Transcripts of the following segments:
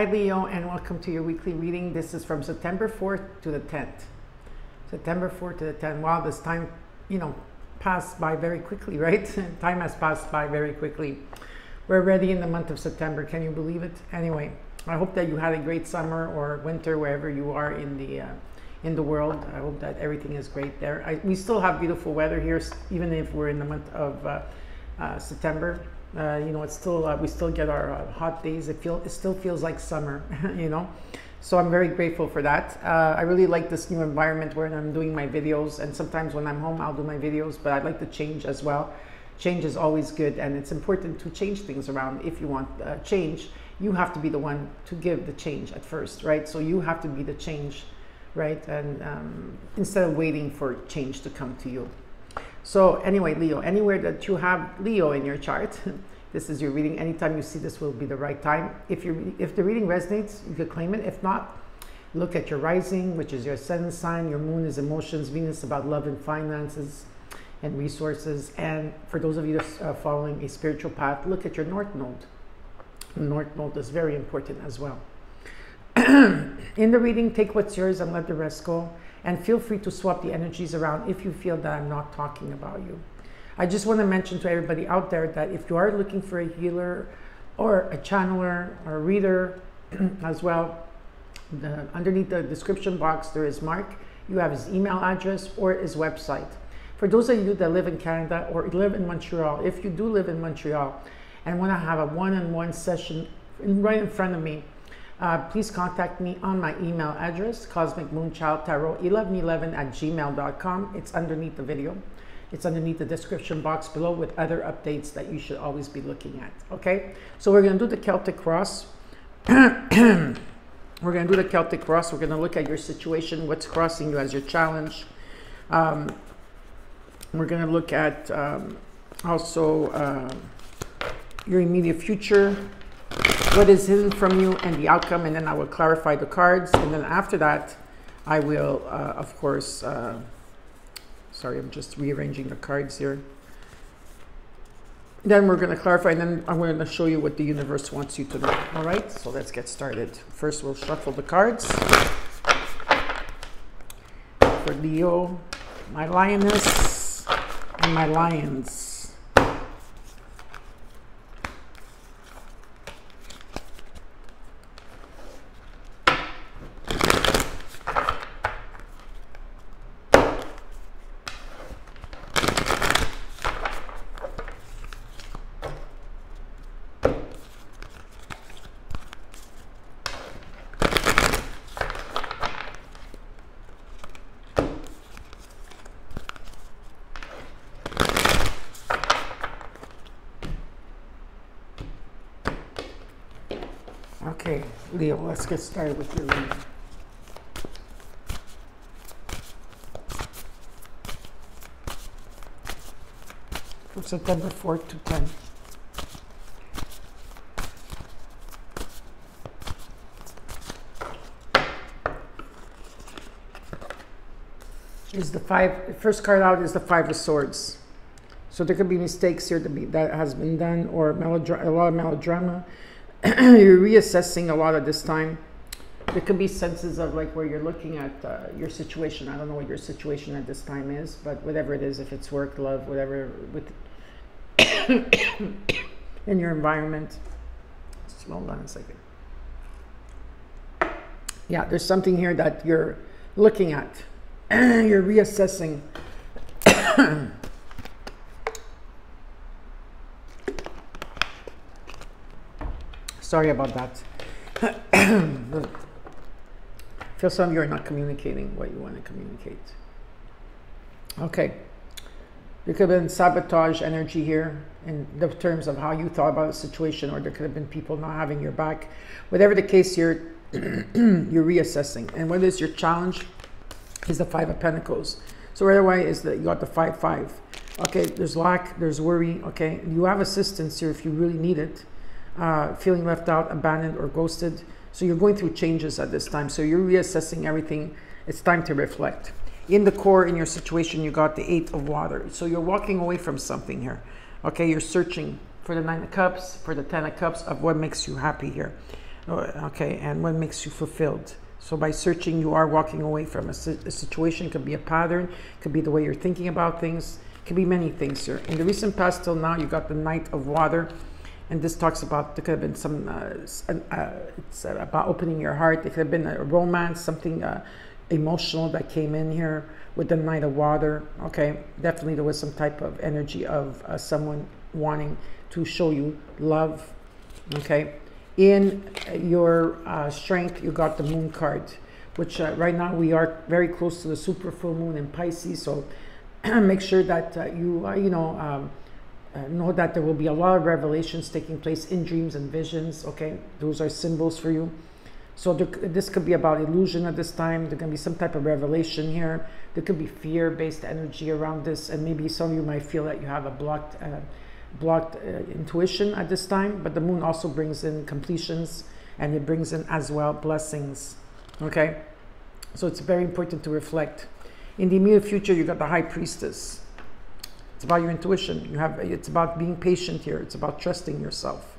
Hi, Leo, and welcome to your weekly reading. This is from September 4th to the 10th. September 4th to the 10th. Wow, this time, you know, passed by very quickly, right? time has passed by very quickly. We're already in the month of September. Can you believe it? Anyway, I hope that you had a great summer or winter wherever you are in the uh, in the world. I hope that everything is great there. I, we still have beautiful weather here, even if we're in the month of uh, uh, September. Uh, you know, it's still uh, we still get our uh, hot days. It feel it still feels like summer. you know, so I'm very grateful for that. Uh, I really like this new environment where I'm doing my videos, and sometimes when I'm home, I'll do my videos. But I'd like to change as well. Change is always good, and it's important to change things around. If you want uh, change, you have to be the one to give the change at first, right? So you have to be the change, right? And um, instead of waiting for change to come to you. So anyway, Leo, anywhere that you have Leo in your chart, this is your reading. Anytime you see this will be the right time. If you if the reading resonates, you could claim it. If not, look at your rising, which is your ascendant sign. Your moon is emotions. Venus about love and finances and resources. And for those of you that are uh, following a spiritual path, look at your north node. The north node is very important as well. in the reading, take what's yours and let the rest go. And feel free to swap the energies around if you feel that I'm not talking about you. I just want to mention to everybody out there that if you are looking for a healer or a channeler or a reader as well, the, underneath the description box, there is Mark. You have his email address or his website. For those of you that live in Canada or live in Montreal, if you do live in Montreal and want to have a one-on-one -on -one session right in front of me, uh, please contact me on my email address, cosmicmoonchildtarot1111 at gmail.com. It's underneath the video. It's underneath the description box below with other updates that you should always be looking at. Okay, so we're going to do the Celtic cross. we're going to do the Celtic cross. We're going to look at your situation, what's crossing you as your challenge. Um, we're going to look at um, also uh, your immediate future, what is hidden from you and the outcome, and then I will clarify the cards. And then after that, I will, uh, of course, uh, sorry, I'm just rearranging the cards here. Then we're going to clarify, and then I'm going to show you what the universe wants you to know. All right, so let's get started. First, we'll shuffle the cards. For Leo, my lioness, and my lions. Okay, Leo, let's get started with your reading. From September 4th to 10th. Is the five, first card out is the Five of Swords. So there could be mistakes here be, that has been done or a lot of melodrama you're reassessing a lot of this time. There could be senses of like where you're looking at uh, your situation. I don't know what your situation at this time is, but whatever it is, if it's work, love, whatever, with in your environment. Hold on a second. Yeah, there's something here that you're looking at. you're reassessing. Sorry about that. Feel some of you are not communicating what you want to communicate. Okay. There could have been sabotage energy here in the terms of how you thought about the situation, or there could have been people not having your back. Whatever the case, you're you're reassessing. And what is your challenge? Is the five of pentacles. So right away is that you got the five five. Okay, there's lack, there's worry. Okay, you have assistance here if you really need it uh, feeling left out, abandoned, or ghosted. So you're going through changes at this time. So you're reassessing everything. It's time to reflect. In the core, in your situation, you got the Eight of Water. So you're walking away from something here. Okay, you're searching for the Nine of Cups, for the Ten of Cups, of what makes you happy here. okay, and what makes you fulfilled. So by searching, you are walking away from a, a situation. It could be a pattern, it could be the way you're thinking about things, it could be many things here. In the recent past till now, you got the Knight of Water, and this talks about there could have been some. Uh, uh, it's about opening your heart. It could have been a romance, something uh, emotional that came in here with the Knight of Water. Okay, definitely there was some type of energy of uh, someone wanting to show you love. Okay, in your uh, strength, you got the Moon card, which uh, right now we are very close to the super full moon in Pisces. So make sure that uh, you, uh, you know, um, uh, know that there will be a lot of revelations taking place in dreams and visions. Okay, those are symbols for you. So there, this could be about illusion at this time. There can be some type of revelation here. There could be fear-based energy around this, and maybe some of you might feel that you have a blocked, uh, blocked uh, intuition at this time. But the moon also brings in completions, and it brings in as well blessings. Okay, so it's very important to reflect. In the immediate future, you got the High Priestess. It's about your intuition. You have. It's about being patient here. It's about trusting yourself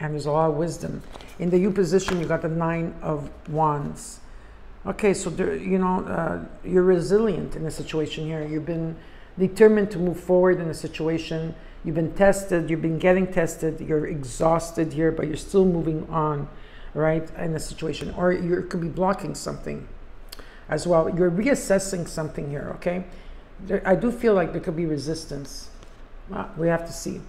and there's a lot of wisdom. In the U position, you got the Nine of Wands. Okay, so there, you know uh, you're resilient in a situation here. You've been determined to move forward in a situation. You've been tested. You've been getting tested. You're exhausted here, but you're still moving on, right? In a situation, or you could be blocking something as well. You're reassessing something here. Okay, there, I do feel like there could be resistance. Uh, we have to see.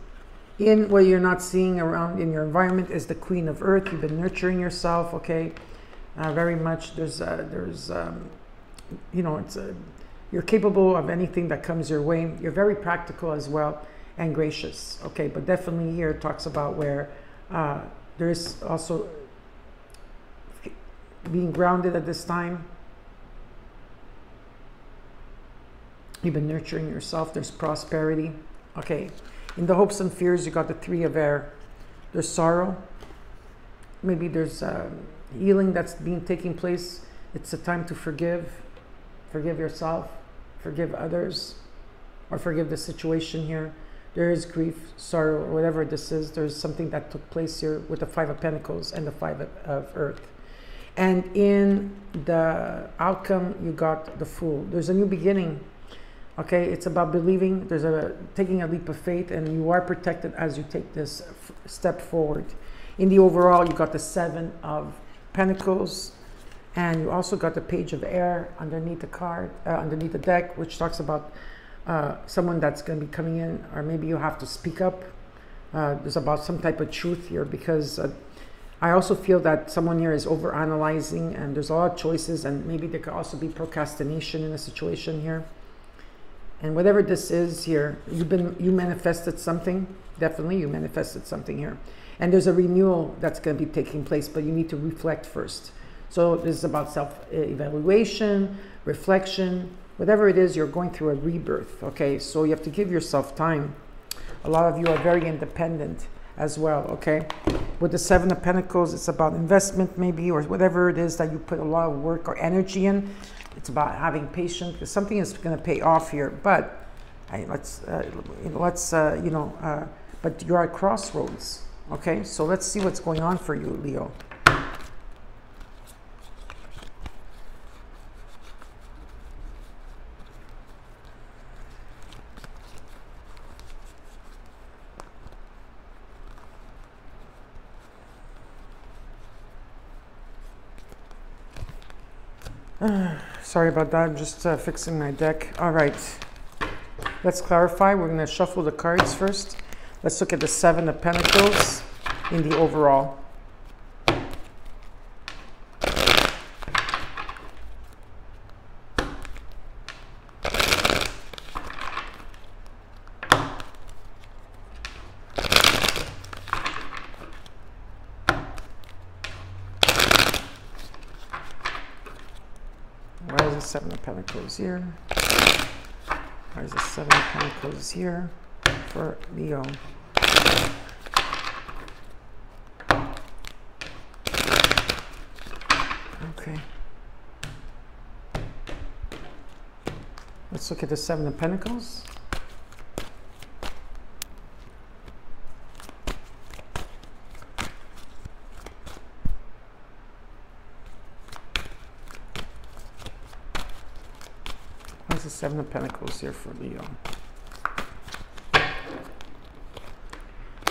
In what you're not seeing around in your environment is the queen of earth. You've been nurturing yourself okay? Uh, very much there's uh, there's um, you know it's a, you're capable of anything that comes your way. You're very practical as well and gracious okay? But definitely here talks about where uh, there's also being grounded at this time you've been nurturing yourself there's prosperity okay in the hopes and fears, you got the three of air. There's sorrow. Maybe there's uh, healing that's being taking place. It's a time to forgive. Forgive yourself. Forgive others. Or forgive the situation here. There is grief, sorrow, whatever this is. There's something that took place here with the Five of Pentacles and the Five of, of Earth. And in the outcome, you got the Fool. There's a new beginning okay it's about believing there's a taking a leap of faith and you are protected as you take this step forward. In the overall you got the seven of pentacles and you also got the page of air underneath the card uh, underneath the deck which talks about uh, someone that's going to be coming in or maybe you have to speak up. Uh, there's about some type of truth here because uh, I also feel that someone here is over analyzing and there's a lot of choices and maybe there could also be procrastination in a situation here and whatever this is here, you've been you manifested something. Definitely, you manifested something here. And there's a renewal that's going to be taking place, but you need to reflect first. So this is about self-evaluation, reflection, whatever it is, you're going through a rebirth. Okay, so you have to give yourself time. A lot of you are very independent as well. Okay, with the Seven of Pentacles, it's about investment maybe, or whatever it is that you put a lot of work or energy in. It's about having patience because something is going to pay off here. But I, let's uh, let's uh, you know. Uh, but you're at crossroads. Okay, so let's see what's going on for you, Leo. Sorry about that, I'm just uh, fixing my deck. All right, let's clarify. We're gonna shuffle the cards first. Let's look at the Seven of Pentacles in the overall. Seven of Pentacles here. There's a Seven of Pentacles here for Leo. Okay. Let's look at the Seven of Pentacles. Seven here for Leo. You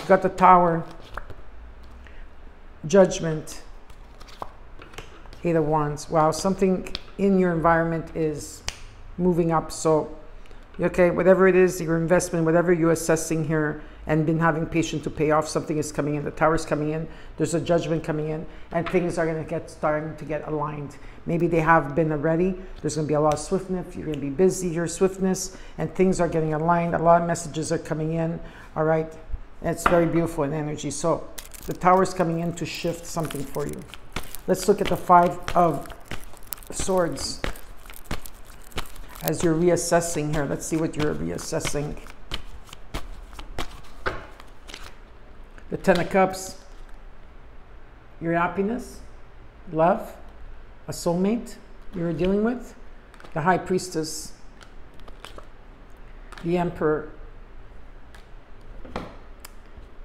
got the Tower, Judgment, Eight of Wands. Wow, something in your environment is moving up. So, okay, whatever it is, your investment, whatever you're assessing here, and been having patience to pay off. Something is coming in. The tower is coming in. There's a judgment coming in, and things are going to get starting to get aligned. Maybe they have been already. There's going to be a lot of swiftness. You're going to be busy. Your swiftness, and things are getting aligned. A lot of messages are coming in. All right, it's very beautiful in energy. So the tower is coming in to shift something for you. Let's look at the five of swords as you're reassessing here. Let's see what you're reassessing. the Ten of Cups, your happiness, love, a soulmate you're dealing with, the High Priestess, the Emperor,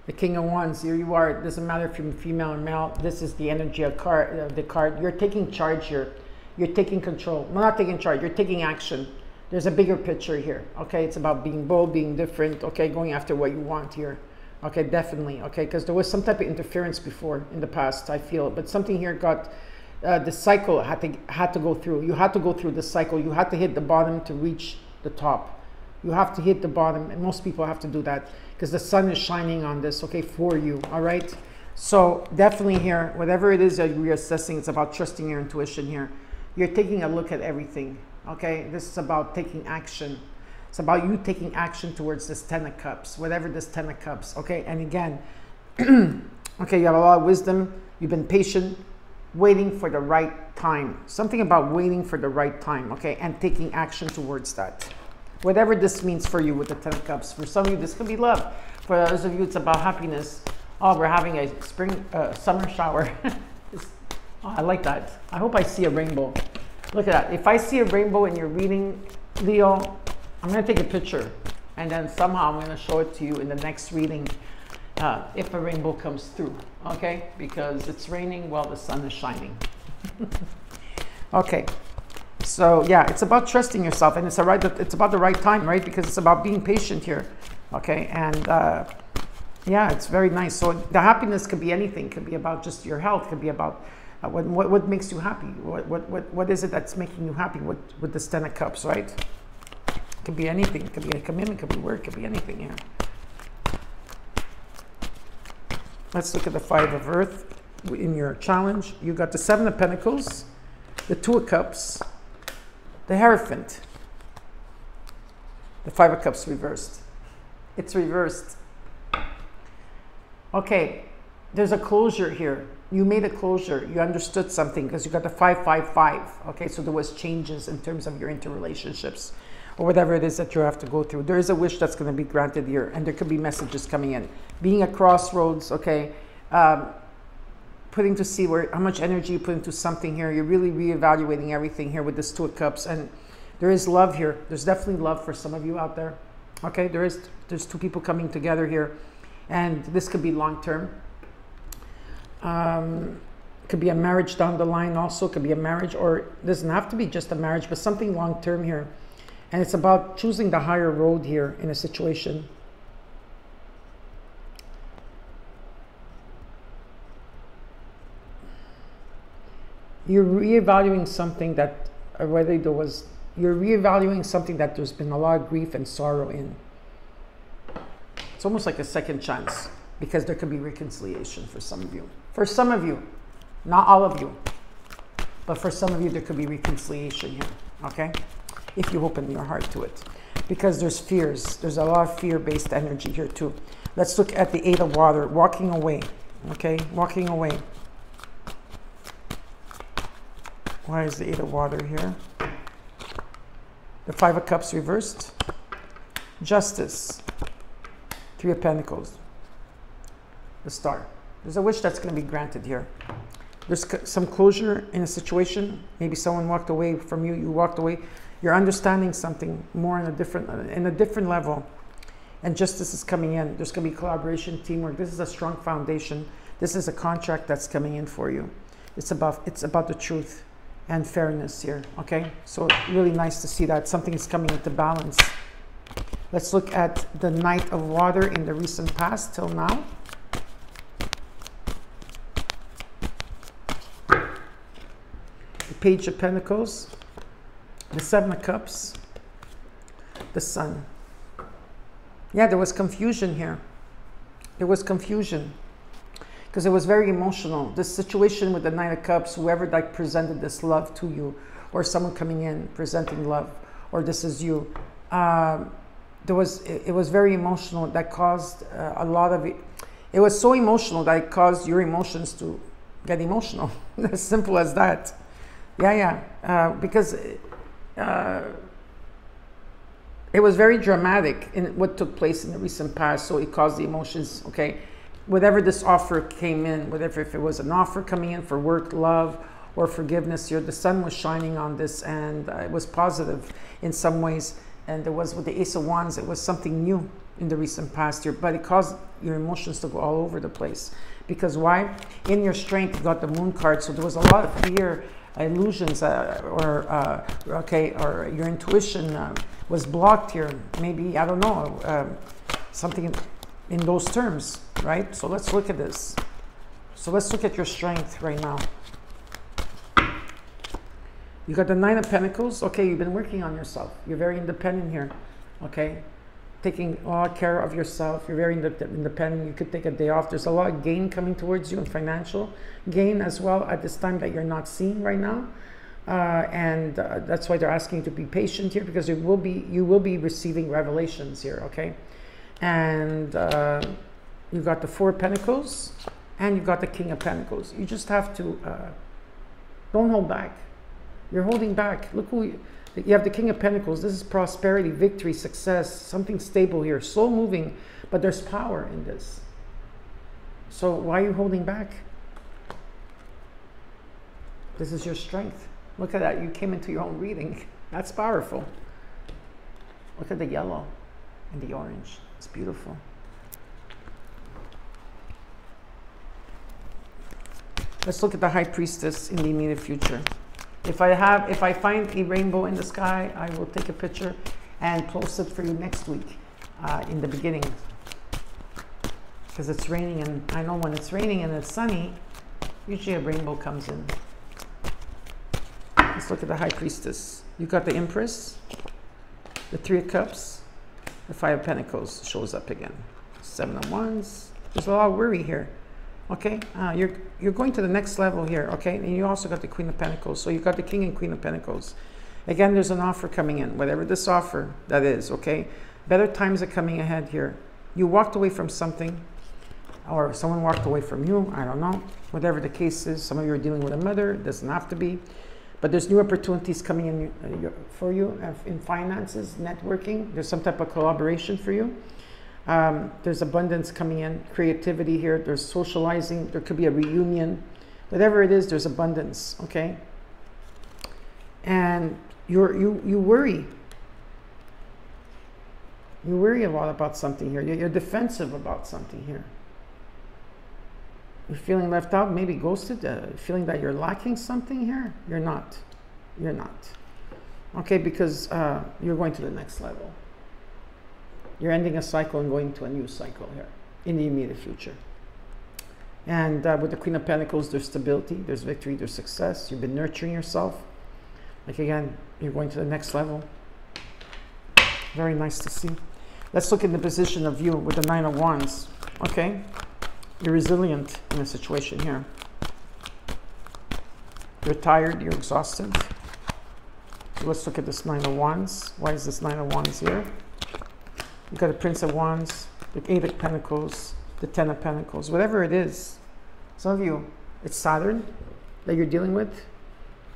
the King of Wands. Here you are. It doesn't matter if you're female or male. This is the energy of card, uh, the card. You're taking charge here. You're taking control. Well, not taking charge. You're taking action. There's a bigger picture here. Okay, it's about being bold, being different. Okay, going after what you want here. Okay, definitely. Okay, because there was some type of interference before in the past, I feel, but something here got uh, the cycle had to had to go through. You had to go through the cycle. You had to hit the bottom to reach the top. You have to hit the bottom, and most people have to do that because the sun is shining on this. Okay, for you. All right. So definitely here, whatever it is that you're assessing, it's about trusting your intuition here. You're taking a look at everything. Okay, this is about taking action. It's about you taking action towards this Ten of Cups, whatever this Ten of Cups. Okay, and again, okay, you have a lot of wisdom. You've been patient, waiting for the right time. Something about waiting for the right time, okay, and taking action towards that. Whatever this means for you with the Ten of Cups. For some of you, this could be love. For others of you, it's about happiness. Oh, we're having a spring, uh, summer shower. oh, I like that. I hope I see a rainbow. Look at that. If I see a rainbow in your reading, Leo, I'm going to take a picture and then somehow I'm going to show it to you in the next reading uh, if a rainbow comes through, okay? Because it's raining while the sun is shining. okay, so yeah, it's about trusting yourself and it's, a right, it's about the right time, right? Because it's about being patient here, okay? And uh, yeah, it's very nice. So the happiness could be anything. It could be about just your health. It could be about Uh, what, what, what makes you happy. What, what, what, what is it that's making you happy with, with the Ten of Cups, right? It could be anything. It could be a commitment, it could be work, it could be anything here. Let's look at the Five of Earth in your challenge. You got the Seven of Pentacles, the Two of Cups, the Hierophant, the Five of Cups reversed. It's reversed. Okay, there's a closure here. You made a closure. You understood something because you got the 555. Okay, so there was changes in terms of your interrelationships or whatever it is that you have to go through. There is a wish that's going to be granted here, and there could be messages coming in. Being at crossroads, okay, um, putting to see where how much energy you put into something here. You're really reevaluating everything here with this Two of Cups, and there is love here. There's definitely love for some of you out there. Okay, there is. There's two people coming together here, and this could be long term. Um, could be a marriage down the line also could be a marriage or doesn't have to be just a marriage but something long term here and it's about choosing the higher road here in a situation. You're reevaluating something that, uh, whether there was, you're reevaluating something that there's been a lot of grief and sorrow in. It's almost like a second chance because there could be reconciliation for some of you. For some of you, not all of you, but for some of you, there could be reconciliation here, okay? if you open your heart to it. Because there's fears. There's a lot of fear-based energy here too. Let's look at the Eight of Water, walking away. Okay, walking away. Why is the Eight of Water here? The Five of Cups reversed. Justice. Three of Pentacles. The Star. There's a wish that's going to be granted here. There's some closure in a situation. Maybe someone walked away from you. You walked away. You're understanding something more in a different in a different level. And justice is coming in. There's going to be collaboration, teamwork. This is a strong foundation. This is a contract that's coming in for you. It's about it's about the truth. and fairness here. Okay, so really nice to see that something is coming into balance. Let's look at the Knight of Water in the recent past till now. Page of Pentacles, the Seven of Cups, the Sun. Yeah, there was confusion here. There was confusion because it was very emotional. This situation with the Nine of Cups, whoever like presented this love to you, or someone coming in presenting love, or this is you. Um, there was it, it, was very emotional that caused uh, a lot of it. It was so emotional that it caused your emotions to get emotional. as simple as that. Yeah, yeah. Uh, because uh, it was very dramatic in what took place in the recent past, so it caused the emotions. Okay, whatever this offer came in, whatever if it was an offer coming in for work, love, or forgiveness, here the sun was shining on this, and uh, it was positive in some ways. And there was with the Ace of Wands, it was something new in the recent past year, but it caused your emotions to go all over the place. Because why? In your strength, you got the Moon card, so there was a lot of fear illusions uh, or uh, okay or your intuition uh, was blocked here. Maybe i don't know um, something in those terms right? So let's look at this. So let's look at your strength right now. You got the nine of pentacles. Okay you've been working on yourself. You're very independent here okay taking all care of yourself. You're very independent. You could take a day off. There's a lot of gain coming towards you and financial gain as well at this time that you're not seeing right now. Uh, and uh, that's why they're asking you to be patient here because you will be you will be receiving revelations here. Okay, and uh, you've got the Four Pentacles and you've got the King of Pentacles. You just have to uh, don't hold back. You're holding back. Look who. You, you have the King of Pentacles. This is prosperity, victory, success, something stable here, slow moving, but there's power in this. So why are you holding back? This is your strength. Look at that. You came into your own reading. That's powerful. Look at the yellow and the orange. It's beautiful. Let's look at the High Priestess in the immediate future. If I have, if I find a rainbow in the sky, I will take a picture and post it for you next week uh, in the beginning. Because it's raining and I know when it's raining and it's sunny, usually a rainbow comes in. Let's look at the High Priestess. You got the Empress, the Three of Cups, the Five of Pentacles shows up again. Seven of Wands. There's a lot of worry here. Okay, uh, you're you're going to the next level here. Okay, and you also got the Queen of Pentacles. So you got the King and Queen of Pentacles. Again, there's an offer coming in, whatever this offer that is. Okay, better times are coming ahead here. You walked away from something, or someone walked away from you. I don't know. Whatever the case is, some of you are dealing with a mother. It doesn't have to be, but there's new opportunities coming in uh, for you uh, in finances, networking. There's some type of collaboration for you. Um, there's abundance coming in, creativity here. There's socializing. There could be a reunion. Whatever it is, there's abundance. Okay. And you're, you you worry. You worry a lot about something here. You're, you're defensive about something here. You're feeling left out, maybe ghosted, uh, feeling that you're lacking something here. You're not. You're not. Okay, because uh, you're going to the next level. You're ending a cycle and going to a new cycle here in the immediate future. And uh, with the Queen of Pentacles, there's stability, there's victory, there's success. You've been nurturing yourself. Like again, you're going to the next level. Very nice to see. Let's look at the position of you with the Nine of Wands. Okay, you're resilient in a situation here. You're tired, you're exhausted. So let's look at this Nine of Wands. Why is this Nine of Wands here? You've got the Prince of Wands, the Eight of Pentacles, the Ten of Pentacles, whatever it is. Some of you, it's Saturn that you're dealing with.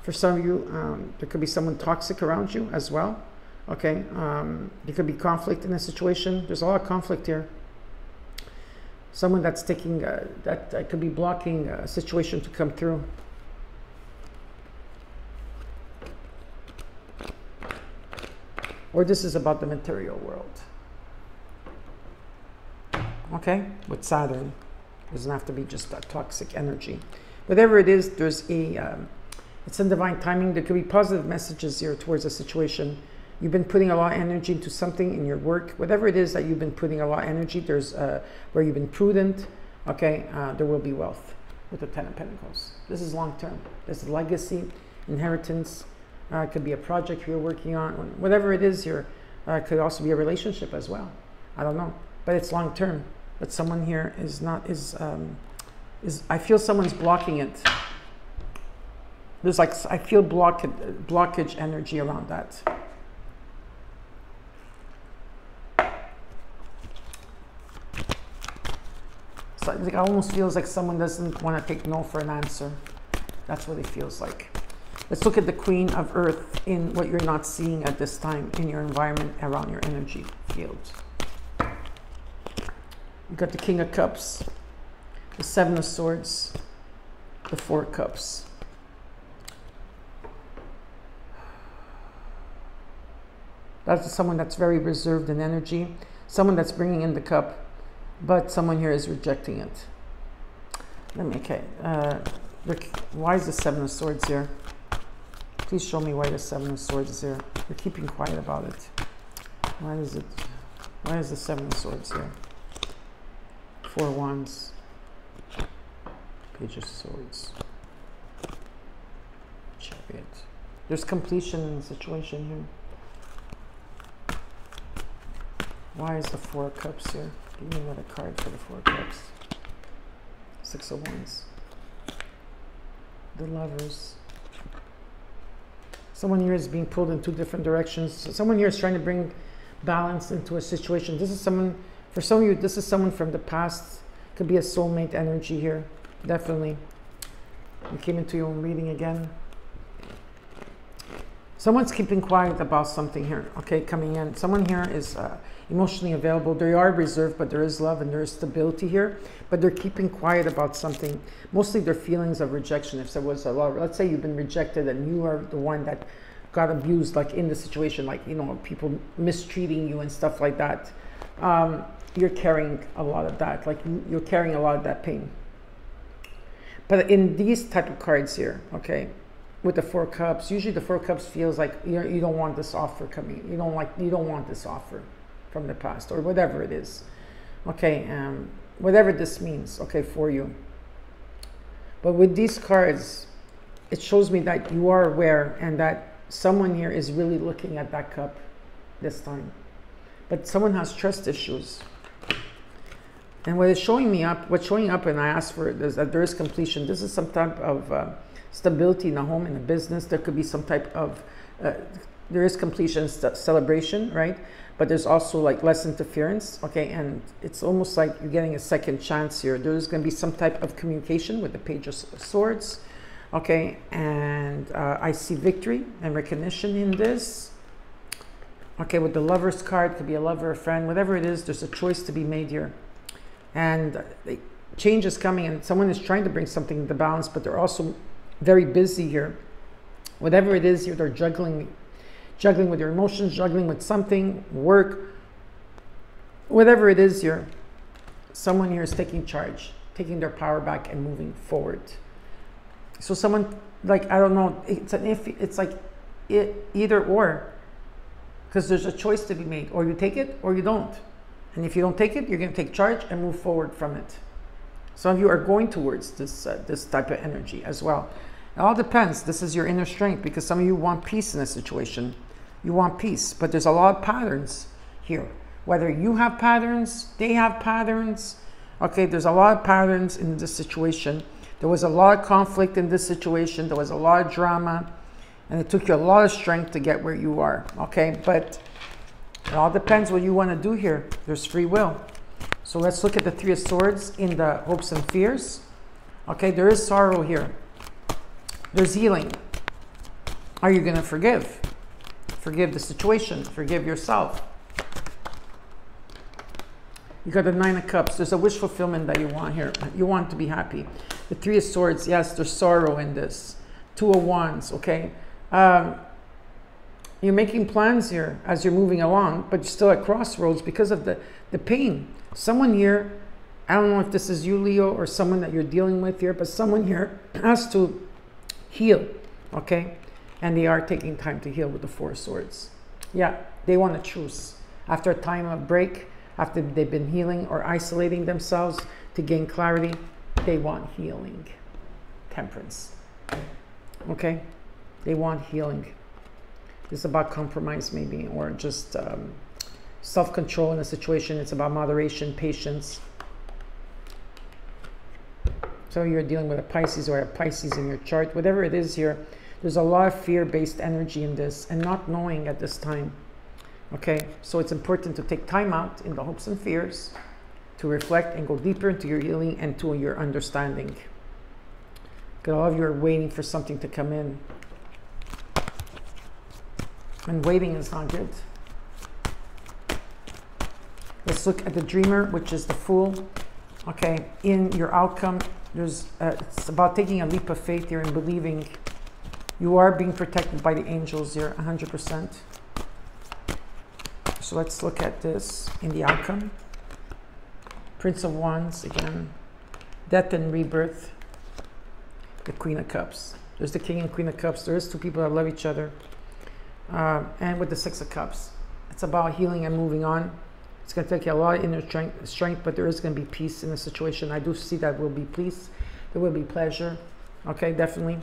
For some of you, um, there could be someone toxic around you as well. Okay, um, there could be conflict in a situation. There's a lot of conflict here. Someone that's taking uh, that, that could be blocking a situation to come through. Or this is about the material world okay, with Saturn. It doesn't have to be just a toxic energy. Whatever it is, there's a, um, It's in divine timing. There could be positive messages here towards a situation. You've been putting a lot of energy into something in your work, whatever it is that you've been putting a lot of energy. There's uh, where you've been prudent. Okay, uh, there will be wealth with the Ten of Pentacles. This is long term. This is legacy, inheritance. Uh, it could be a project you're working on. Whatever it is, here uh, could also be a relationship as well. I don't know, but it's long term. But someone here is not is um, is I feel someone's blocking it. There's like I feel block blockage energy around that. So it almost feels like someone doesn't want to take no for an answer. That's what it feels like. Let's look at the Queen of Earth in what you're not seeing at this time in your environment around your energy field. You've got the King of Cups, the Seven of Swords, the Four Cups. That's someone that's very reserved in energy, someone that's bringing in the cup but someone here is rejecting it. Let me, okay. Uh, why is the Seven of Swords here? Please show me why the Seven of Swords is here. You're keeping quiet about it. Why is it? Why is the Seven of Swords here? Four Wands. Page of Swords. Chariot. There's completion situation here. Why is the Four Cups here? Give me another card for the four cups. Six of Wands. The Lovers. Someone here is being pulled in two different directions. Someone here is trying to bring balance into a situation. This is someone, for some of you, this is someone from the past. Could be a soulmate energy here. Definitely. You came into your own reading again. Someone's keeping quiet about something here, okay, coming in. Someone here is uh, emotionally available. They are reserved, but there is love and there is stability here. But they're keeping quiet about something. Mostly their feelings of rejection. If there was a lot, let's say you've been rejected and you are the one that got abused, like in the situation, like, you know, people mistreating you and stuff like that. Um, you're carrying a lot of that. Like you're carrying a lot of that pain. But in these type of cards here, okay, with the four cups usually the four cups feels like you you don't want this offer coming you don't like you don't want this offer from the past or whatever it is okay um whatever this means okay for you but with these cards it shows me that you are aware and that someone here is really looking at that cup this time but someone has trust issues and what is showing me up what's showing up and i asked for it is that there is completion this is some type of uh, stability in a home, in a business. There could be some type of, uh, there is completion celebration, right? But there's also like less interference, okay? And it's almost like you're getting a second chance here. There's going to be some type of communication with the Page of Swords, okay? And uh, I see victory and recognition in this. Okay, with the lover's card, could be a lover, a friend, whatever it is, there's a choice to be made here. And change is coming, and someone is trying to bring something into balance, but they're also very busy here. Whatever it is, here, they're juggling, juggling with your emotions, juggling with something, work, whatever it is here. Someone here is taking charge, taking their power back and moving forward. So someone like I don't know, it's an if it's like it, either or, because there's a choice to be made, or you take it or you don't. And if you don't take it, you're going to take charge and move forward from it. Some of you are going towards this uh, this type of energy as well. It all depends. This is your inner strength because some of you want peace in a situation. You want peace, but there's a lot of patterns here. Whether you have patterns, they have patterns. Okay, there's a lot of patterns in this situation. There was a lot of conflict in this situation. There was a lot of drama, and it took you a lot of strength to get where you are. Okay, but it all depends what you want to do here. There's free will. So let's look at the Three of Swords in the hopes and fears. Okay, there is sorrow here. There's healing. Are you going to forgive? Forgive the situation. Forgive yourself. You got the Nine of Cups. There's a wish fulfillment that you want here. You want to be happy. The Three of Swords. Yes, there's sorrow in this. Two of Wands. Okay. Um, you're making plans here as you're moving along, but you're still at crossroads because of the, the pain. Someone here, I don't know if this is you, Leo, or someone that you're dealing with here, but someone here has to heal Okay? And they are taking time to heal with the Four Swords. Yeah, they want a truce. After a time of break, after they've been healing or isolating themselves to gain clarity, they want healing. Temperance. Okay? They want healing. It's about compromise, maybe, or just um, self control in a situation. It's about moderation, patience. So you're dealing with a Pisces or a Pisces in your chart, whatever it is here, there's a lot of fear based energy in this and not knowing at this time. Okay, so it's important to take time out in the hopes and fears to reflect and go deeper into your healing and to your understanding. Because all of you are waiting for something to come in. And waiting is not good. Let's look at the dreamer, which is the fool. Okay, in your outcome, there's uh, it's about taking a leap of faith here and believing you are being protected by the angels here 100%. So let's look at this in the outcome. Prince of Wands again, death and rebirth, the Queen of Cups. There's the King and Queen of Cups. There is two people that love each other. Uh, and with the Six of Cups, it's about healing and moving on. It's going to take you a lot of inner strength, strength, but there is going to be peace in the situation. I do see that will be peace. There will be pleasure. Okay, definitely.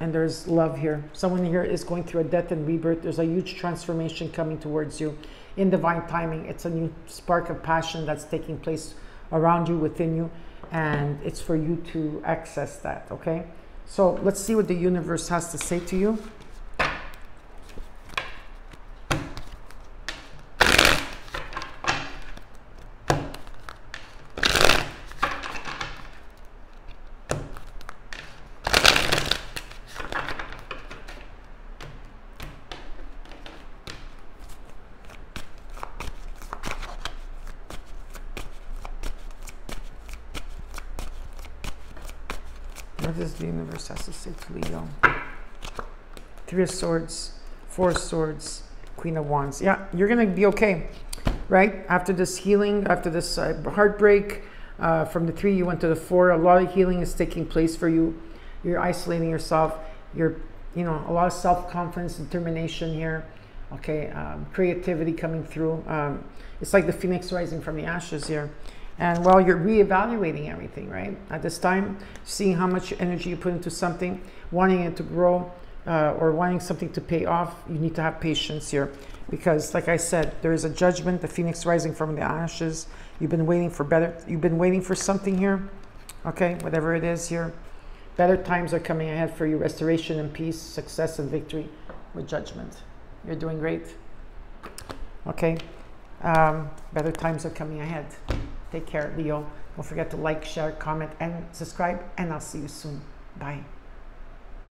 And there's love here. Someone here is going through a death and rebirth. There's a huge transformation coming towards you in divine timing. It's a new spark of passion that's taking place around you, within you, and it's for you to access that. Okay, so let's see what the universe has to say to you. What say to Leo? Three of Swords, Four of Swords, Queen of Wands. Yeah, you're going to be okay, right? After this healing, after this uh, heartbreak, uh, from the three you went to the four, a lot of healing is taking place for you. You're isolating yourself. You're, you know, a lot of self-confidence, determination here. Okay, um, creativity coming through. Um, it's like the phoenix rising from the ashes here. And while you're reevaluating everything, right? At this time, seeing how much energy you put into something, wanting it to grow, uh, or wanting something to pay off, you need to have patience here. Because, like I said, there is a judgment, the phoenix rising from the ashes. You've been waiting for better, you've been waiting for something here, okay? Whatever it is here. Better times are coming ahead for you restoration and peace, success and victory with judgment. You're doing great. Okay? Um, better times are coming ahead. Take care, Leo. Don't forget to like, share, comment, and subscribe, and I'll see you soon. Bye.